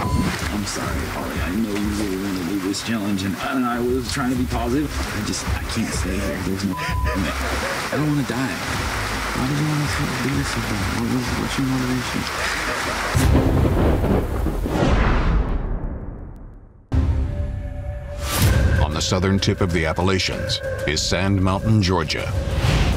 I'm sorry, Holly. I know you really want to do this challenge, and I, and I was trying to be positive. I just, I can't stay here. There's no. I don't want to die. Why did you want to do this bad? What was, what's your motivation? On the southern tip of the Appalachians is Sand Mountain, Georgia.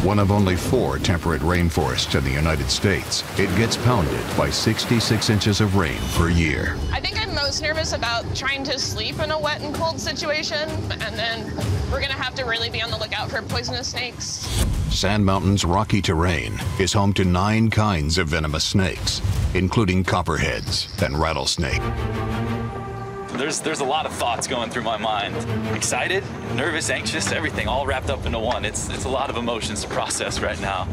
One of only four temperate rainforests in the United States, it gets pounded by 66 inches of rain per year. I think I'm most nervous about trying to sleep in a wet and cold situation, and then we're gonna have to really be on the lookout for poisonous snakes. Sand Mountain's rocky terrain is home to nine kinds of venomous snakes, including copperheads and rattlesnake. There's there's a lot of thoughts going through my mind. Excited, nervous, anxious, everything all wrapped up into one. It's it's a lot of emotions to process right now.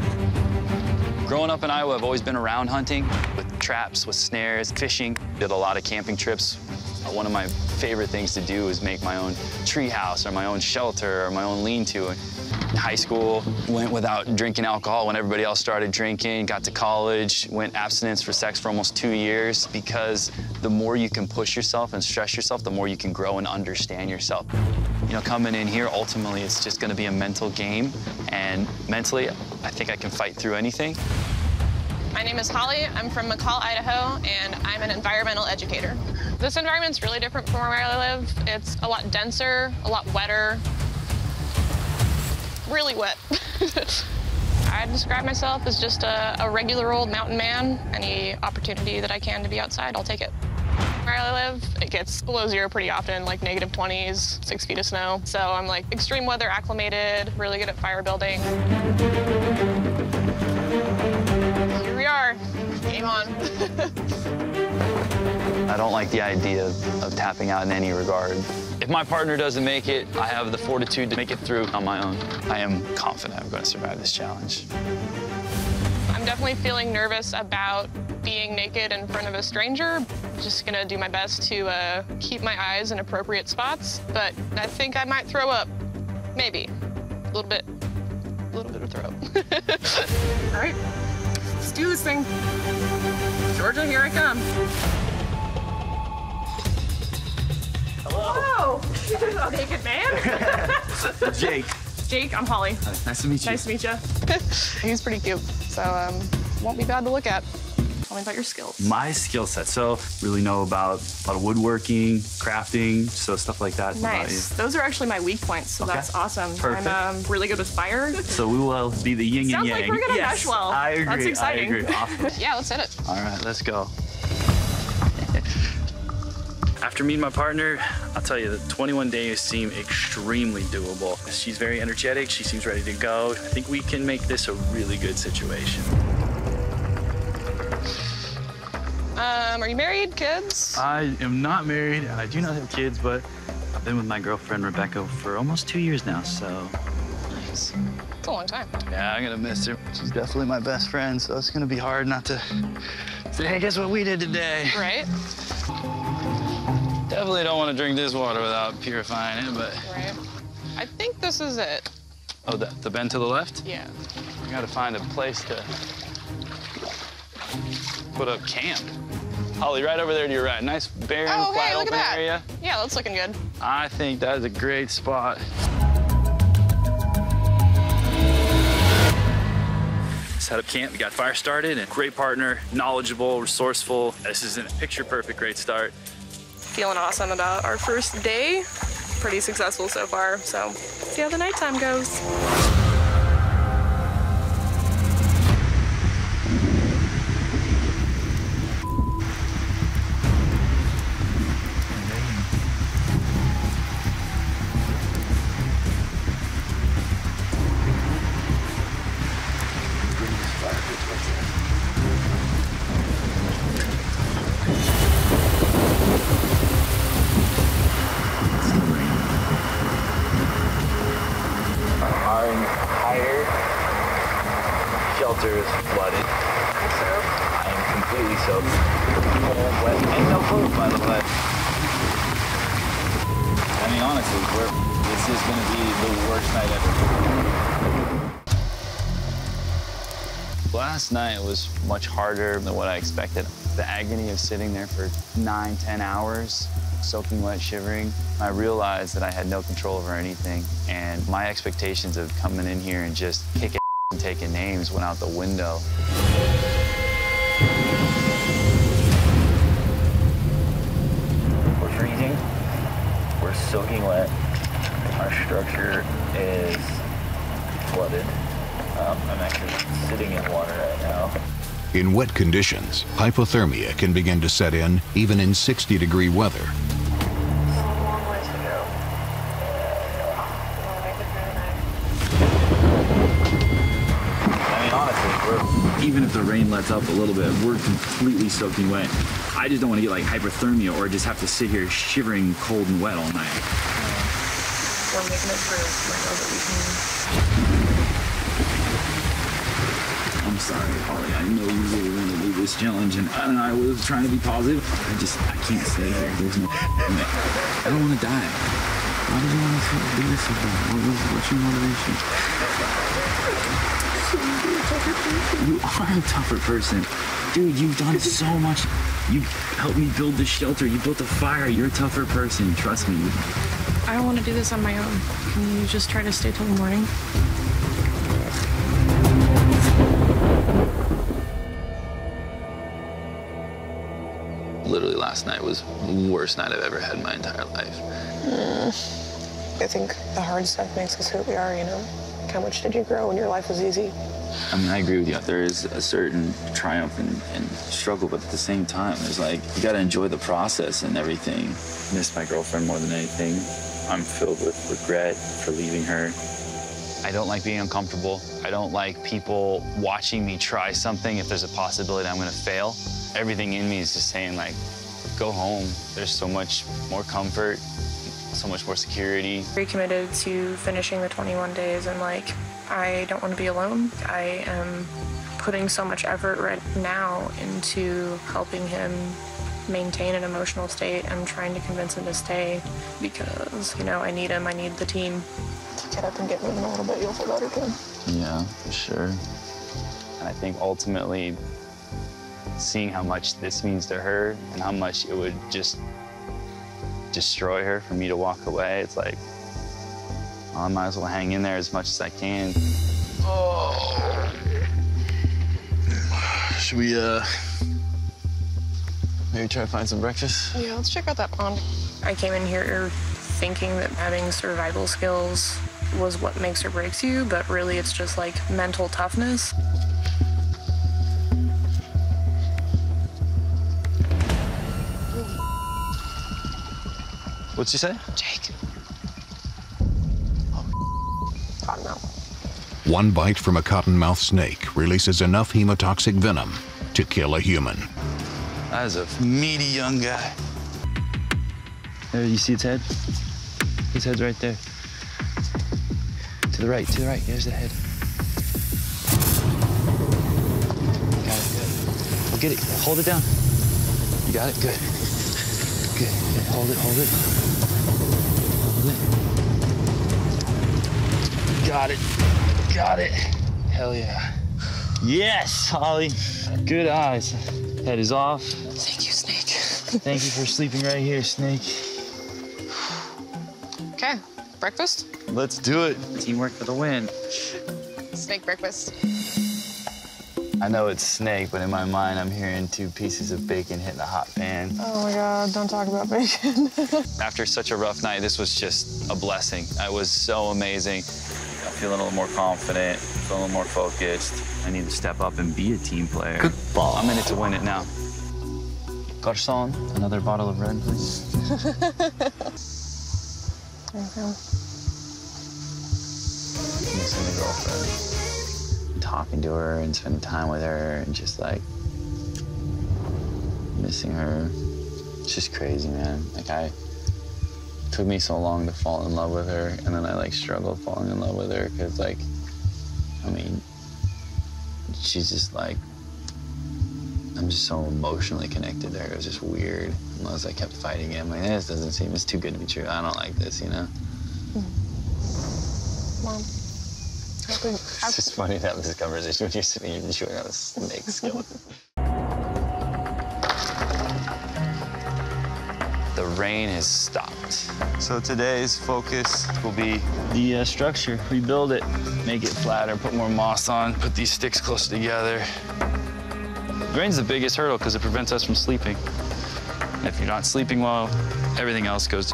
Growing up in Iowa, I've always been around hunting with traps, with snares, fishing. Did a lot of camping trips. Uh, One of my favorite things to do is make my own tree house or my own shelter or my own lean-to. High school, went without drinking alcohol when everybody else started drinking. Got to college, went abstinence for sex for almost two years because the more you can push yourself and stress yourself, the more you can grow and understand yourself. You know, coming in here, ultimately, it's just gonna be a mental game. And mentally, I think I can fight through anything. My name is Holly. I'm from McCall, Idaho, and I'm an environmental educator. This environment's really different from where I live. It's a lot denser, a lot wetter, really wet. I describe myself as just a, a regular old mountain man. Any opportunity that I can to be outside, I'll take it. Where I live, it gets below zero pretty often, like negative 20s, six feet of snow. So I'm like extreme weather acclimated, really good at fire building. Here we are, game on. I don't like the idea of, of tapping out in any regard. If my partner doesn't make it, I have the fortitude to make it through on my own. I am confident I'm going to survive this challenge. I'm definitely feeling nervous about being naked in front of a stranger. Just gonna do my best to uh, keep my eyes in appropriate spots, but I think I might throw up. Maybe. A little bit. A little bit of throw up. All right, let's do this thing. Georgia, here I come. Hello. Hello. naked man. Jake. Jake, I'm Holly. Nice to meet you. Nice to meet you. He's pretty cute, so um, won't be bad to look at. Tell me about your skills. my skill set. So really know about a lot of woodworking, crafting, so stuff like that. What about Nice. you? Those are actually my weak points, so Okay. that's awesome. Perfect. I'm um, really good with fire. So we will be the yin and yang. Sounds yang. like we're gonna yes, mesh well. I agree. That's exciting. I agree. Awesome. yeah, let's hit it. All right, let's go. After meeting my partner, I'll tell you, the 21 days seem extremely doable. She's very energetic. She seems ready to go. I think we can make this a really good situation. Um, are you married? Kids? I am not married and I do not have kids, but I've been with my girlfriend Rebecca for almost two years now, so Nice. It's a long time. Yeah, I'm gonna miss her. She's definitely my best friend, so it's gonna be hard not to say, hey, guess what we did today? Right? Definitely don't want to drink this water without purifying it, but Right. I think this is it. oh, the, the bend to the left. Yeah. We gotta find a place to put up camp. Holly, right over there to your right. Nice barren, Oh, flat hey, open that. area. Yeah, that's looking good. I think that is a great spot. set up camp. We got fire started and great partner, knowledgeable, resourceful. This is a picture perfect great start. Feeling awesome about our first day. Pretty successful so far, so see how the nighttime goes. Shelter is flooded. I am completely soaked. Cold, wet, and no food, by the way. I mean, honestly, we're, this is going to be the worst night ever. Last night was much harder than what I expected. The agony of sitting there for nine, ten hours, soaking wet, shivering, I realized that I had no control over anything. And my expectations of coming in here and just kicking and taking names went out the window. We're freezing. We're soaking wet. Our structure is flooded. Um, I'm actually sitting in water right now. In wet conditions, hypothermia can begin to set in even in 60 degree weather. The rain lets up a little bit, we're completely soaking wet. I just don't want to get like hyperthermia or just have to sit here shivering cold and wet all night. We're making it through. I know that we can. I'm sorry, Holly. I know you really want to do this challenge, and, I, and I was trying to be positive. I just, I can't stay here. There's no. I don't want to die. Why did you want to do this? What was, what's your motivation? You are a tougher person. Dude, you've done so much. You helped me build this shelter. You built a fire. You're a tougher person. Trust me. I don't want to do this on my own. Can you just try to stay till the morning? Literally last night was the worst night I've ever had in my entire life. Hmm. I think the hard stuff makes us who we are, you know? How much did you grow when your life was easy? I mean, I agree with you. There is a certain triumph and, and struggle, but at the same time, it's like, you gotta enjoy the process and everything. Miss my girlfriend more than anything. I'm filled with regret for leaving her. I don't like being uncomfortable. I don't like people watching me try something if there's a possibility I'm gonna fail. Everything in me is just saying like, go home. There's so much more comfort, so much more security. Very committed to finishing the 21 days and like, I don't want to be alone. I am putting so much effort right now into helping him maintain an emotional state and trying to convince him to stay because, you know, I need him, I need the team. Get up and get moving a little bit, you'll feel better too. Yeah, for sure. And I think ultimately, seeing how much this means to her and how much it would just destroy her for me to walk away, it's like, I might as well hang in there as much as I can. Oh. Should we, uh, maybe try to find some breakfast? Yeah, let's check out that pond. I came in here thinking that having survival skills was what makes or breaks you, but really it's just like mental toughness. What'd you say? Jake. Cotton mouth. One bite from a cottonmouth snake releases enough hemotoxic venom to kill a human. That is a meaty young guy. There, you see its head? His head's right there. To the right, to the right. There's the head. Got it, good. Well, get it. Hold it down. You got it? Good. Good. good. Hold it, hold it. It. Got it. Got it. Hell yeah. Yes, Holly. Good eyes. Head is off. Thank you, Snake. Thank you for sleeping right here, Snake. Okay, breakfast? Let's do it. Teamwork for the win. Snake breakfast. I know it's snake, but in my mind, I'm hearing two pieces of bacon hitting a hot pan. Oh my god, don't talk about bacon. After such a rough night, this was just a blessing. It was so amazing. I'm feeling a little more confident, feeling a little more focused. I need to step up and be a team player. Ball! I'm in it to win it now. Garçon, another bottle of red, please. there you go. Missing the girlfriend. Talking to her and spending time with her and just like missing her. It's just crazy, man. Like I took me so long to fall in love with her and then I like struggled falling in love with her because like I mean she's just like I'm just so emotionally connected to her. It was just weird. Unless I kept fighting it. I'm like, eh, this doesn't seem, it's too good to be true. I don't like this, you know? Mm-hmm. Mom think. It's just funny to have this conversation when you're sitting here chewing on a snake skeleton. the rain has stopped. So today's focus will be the uh, structure. Rebuild it, make it flatter, put more moss on, put these sticks closer together. Rain's the biggest hurdle because it prevents us from sleeping. And if you're not sleeping well, everything else goes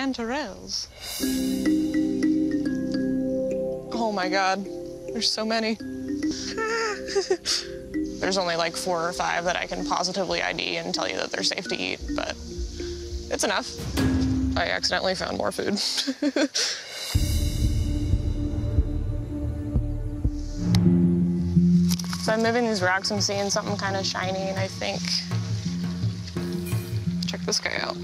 chanterelles. Oh my god, there's so many. there's only like four or five that I can positively ID and tell you that they're safe to eat, but it's enough. I accidentally found more food. so I'm moving these rocks, I'm seeing something kind of shiny, and I think. Check this guy out.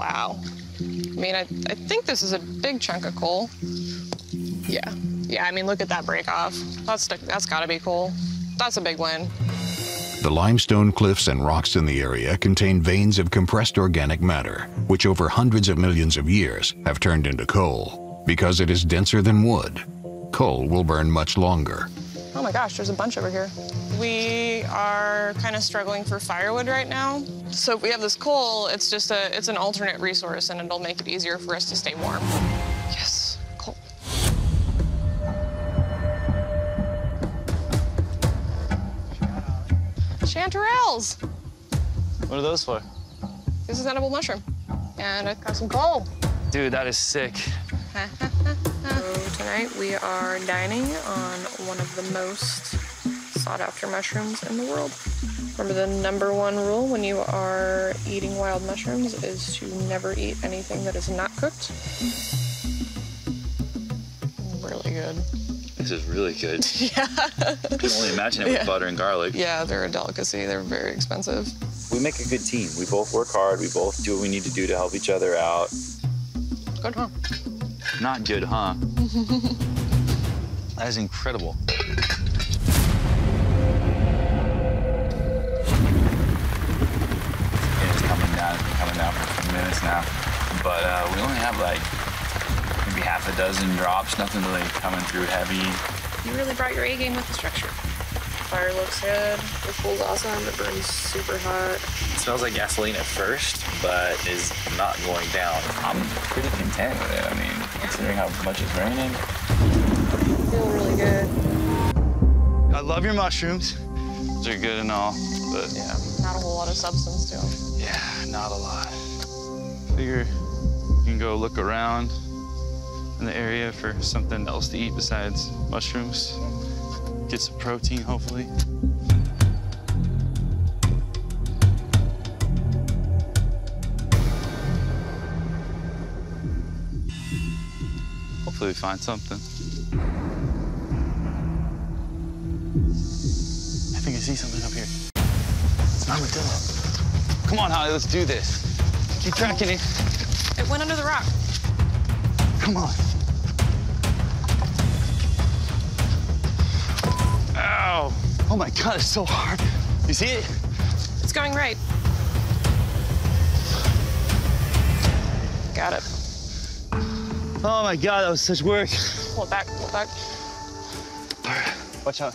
Wow. I mean, I, I think this is a big chunk of coal. Yeah. Yeah, I mean, look at that break off. That's, that's gotta be coal. That's a big win. The limestone cliffs and rocks in the area contain veins of compressed organic matter, which over hundreds of millions of years have turned into coal. Because it is denser than wood, coal will burn much longer. Oh my gosh, there's a bunch over here. We are kind of struggling for firewood right now. So if we have this coal, it's just a it's an alternate resource and it'll make it easier for us to stay warm. Yes, coal. Chanterelles. What are those for? This is edible mushroom. And I've got some coal. Dude, that is sick. So tonight we are dining on one of the most sought after mushrooms in the world. Remember the number one rule when you are eating wild mushrooms is to never eat anything that is not cooked. Really good. This is really good. Yeah. I can only imagine it with Yeah. butter and garlic. yeah, they're a delicacy. They're very expensive. We make a good team. We both work hard. We both do what we need to do to help each other out. Good, huh? Not good, huh? that is incredible. It's coming down. It's been coming down for a few minutes now. But uh, we only have like maybe half a dozen drops. Nothing really coming through heavy. You really brought your A game with the structure. Fire looks good. The coal's awesome. It burns super hot. It smells like gasoline at first, but is not going down. I'm pretty content with it. I mean, considering how much it's raining. Feel really good. I love your mushrooms. They're good and all, but Yeah, not a whole lot of substance to them. yeah, not a lot. Figure you can go look around in the area for something else to eat besides mushrooms. Get some protein, hopefully. Hopefully we find something. I think I see something up here. It's an armadillo. Come on, Holly, let's do this. Keep tracking it. It went under the rock. Come on. Ow. Oh my God, it's so hard. You see it? It's going right. Got it. Oh my God, that was such work. Pull it back, pull it back. All right, watch out.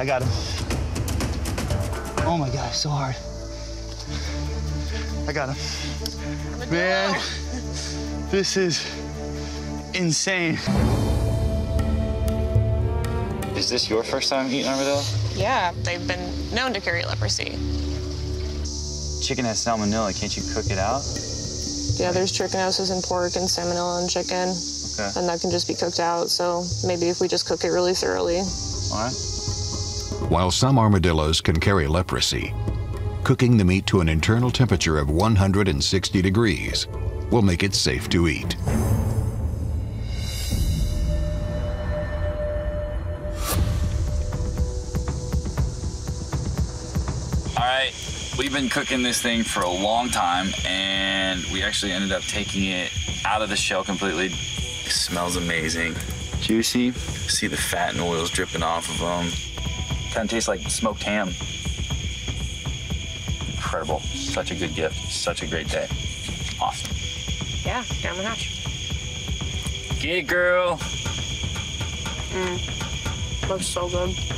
I got him. Oh my God, so hard. I got him. Man, this is insane. Is this your first time eating armadillo? Yeah, they've been known to carry leprosy. Chicken has salmonella. Can't you cook it out? Yeah, there's trichinosis in pork and salmonella in chicken, Okay. and that can just be cooked out. So maybe if we just cook it really thoroughly. All right. While some armadillos can carry leprosy, cooking the meat to an internal temperature of 160 degrees will make it safe to eat. We've been cooking this thing for a long time, and we actually ended up taking it out of the shell completely. It smells amazing. Juicy. See the fat and oils dripping off of them. Kind of tastes like smoked ham. Incredible. Such a good gift. Such a great day. Awesome. Yeah, down the hatch. Get it, girl. Mm. Looks so good.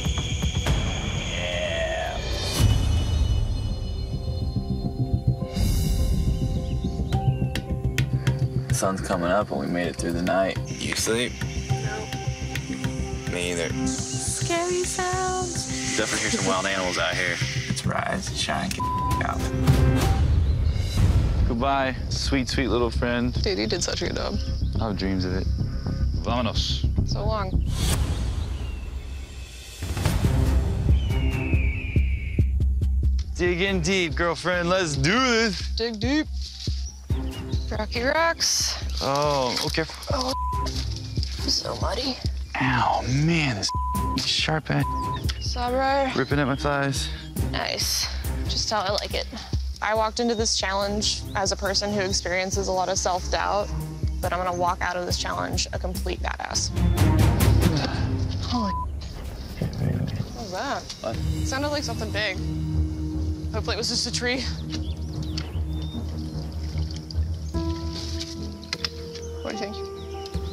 Sun's coming up and we made it through the night. You sleep? No. Me either. Scary sounds. Definitely hear some wild animals out here. It's rise, shine, get out. Goodbye, sweet, sweet little friend. Dude, you did such a good job. I have dreams of it. Vámonos. So long. Dig in deep, girlfriend. Let's do this. Dig deep. Rocky rocks. Oh, okay. Oh, so muddy. Ow, man, this sharp edge Sabra. ripping at my thighs. Nice. Just how I like it. I walked into this challenge as a person who experiences a lot of self-doubt, but I'm gonna walk out of this challenge a complete badass. Holy. What was that? What? It sounded like something big. Hopefully it was just a tree.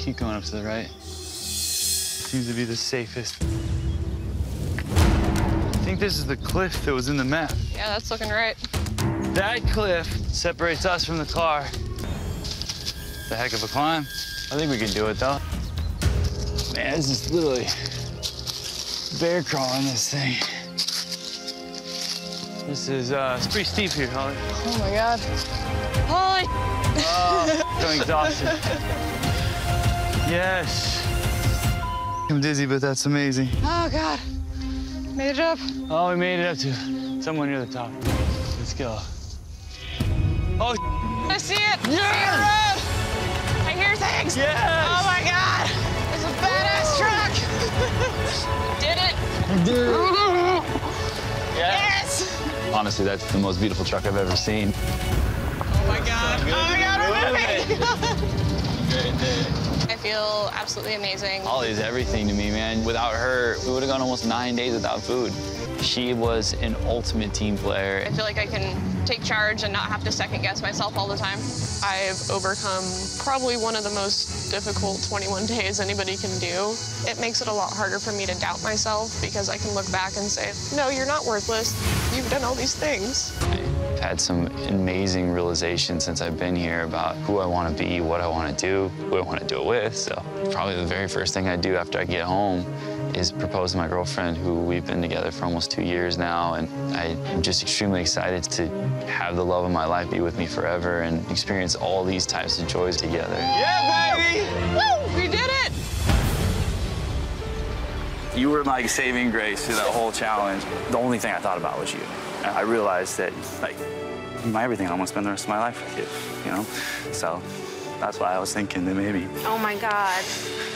Keep going up to the right. Seems to be the safest. I think this is the cliff that was in the map. Yeah, that's looking right. That cliff separates us from the car. The heck of a climb. I think we can do it, though. Man, this is literally bear crawling this thing. This is, uh, it's pretty steep here, Holly. Oh my god. Holly! Oh, I'm exhausted. Yes. I'm dizzy, but that's amazing. Oh god. Made it up. Oh, we made it up to somewhere near the top. Let's go. Oh, I see it. Yes. I see the road. I hear things. Yes. Oh my god. It's a badass truck. Did it. Yes. Honestly, that's the most beautiful truck I've ever seen. Oh my god. Oh my god, we're moving. I feel absolutely amazing. Holly's everything to me, man. Without her, we would have gone almost nine days without food. She was an ultimate team player. I feel like I can take charge and not have to second guess myself all the time. I've overcome probably one of the most difficult 21 days anybody can do. It makes it a lot harder for me to doubt myself because I can look back and say, no, you're not worthless. You've done all these things. I've had some amazing realizations since I've been here about who I want to be, what I want to do, who I want to do it with. So probably the very first thing I do after I get home is propose to my girlfriend, who we've been together for almost two years now. And I'm just extremely excited to have the love of my life be with me forever and experience all these types of joys together. Yeah, baby! Woo! We did it! You were like saving grace through that whole challenge. The only thing I thought about was you. And I realized that, like, my everything, I want to spend the rest of my life with you, you know? So that's why I was thinking that maybe, Oh my god.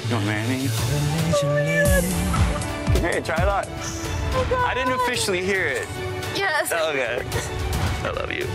you want to marry me? Hey, try it on. Oh I didn't officially hear it. Yes. Okay. I love you.